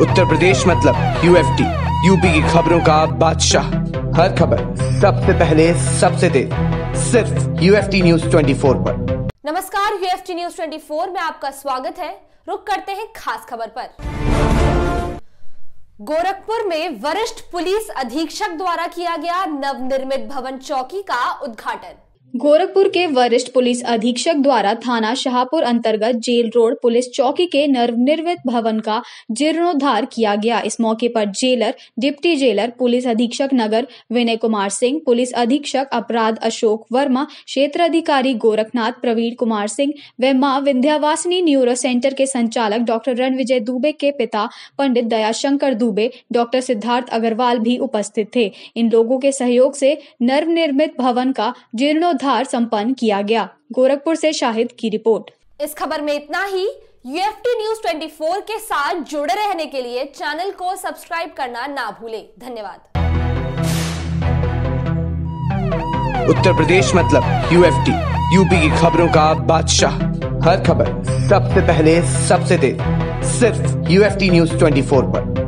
उत्तर प्रदेश मतलब UFT UP की खबरों का बादशाह। हर खबर सबसे पहले, सबसे तेज, सिर्फ़ यूएफटी न्यूज़ 24 पर। नमस्कार यूएफटी न्यूज़ 24 में आपका स्वागत है। रुक करते हैं खास खबर पर। गोरखपुर में वरिष्ठ पुलिस अधीक्षक द्वारा किया गया नवनिर्मित भवन चौकी का उद्घाटन। गोरखपुर के वरिष्ठ पुलिस अधीक्षक द्वारा थाना शाहपुर अंतर्गत जेल रोड पुलिस चौकी के नवनिर्मित भवन का जीर्णोद्धार किया गया। इस मौके पर जेलर, डिप्टी जेलर, पुलिस अधीक्षक नगर विनय कुमार सिंह, पुलिस अधीक्षक अपराध अशोक वर्मा, क्षेत्र अधिकारी गोरखनाथ, प्रवीण कुमार सिंह व माँ विंध्यावासिनी न्यूरो सेंटर के संचालक डॉक्टर रणविजय दुबे के पिता पंडित दयाशंकर दुबे, डॉक्टर सिद्धार्थ अग्रवाल भी उपस्थित थे। इन लोगों के सहयोग से नवनिर्मित भवन का जीर्णोद्धार जीर्णोद्धार संपन्न किया गया। गोरखपुर से शाहिद की रिपोर्ट। इस खबर में इतना ही। यूएफटी न्यूज़ 24 के साथ जुड़े रहने के लिए चैनल को सब्सक्राइब करना ना भूले। धन्यवाद। उत्तर प्रदेश मतलब यूएफटी यूपी की खबरों का बादशाह। हर खबर सबसे पहले सबसे तेज सिर्फ़ यूएफटी न्यूज़ 24 पर।